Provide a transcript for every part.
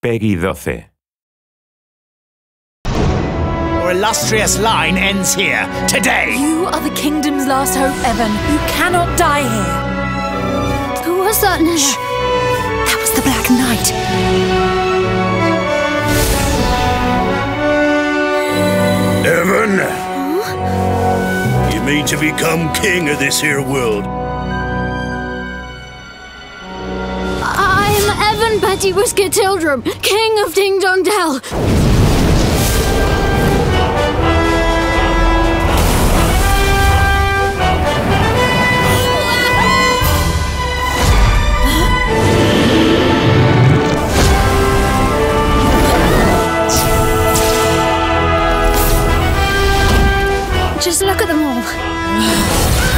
Peggy 12. Your illustrious line ends here, today! You are the kingdom's last hope, Evan. You cannot die here. Who was that now? That was the Black Knight. Evan! You mean to become king of this here world? Evan Pettiwhisker Tildrum, King of Ding Dong Dell. Just look at them all.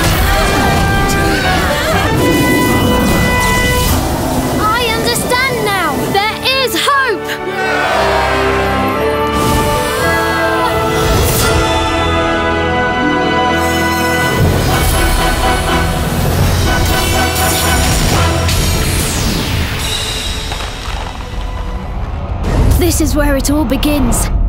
This is where it all begins.